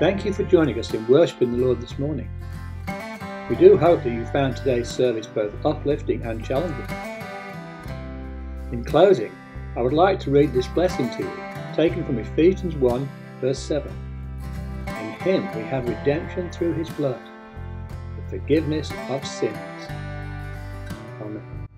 Thank you for joining us in worshiping the Lord this morning. We do hope that you found today's service both uplifting and challenging. In closing, I would like to read this blessing to you, taken from Ephesians 1, verse 7. In him we have redemption through his blood, the forgiveness of sins. Amen.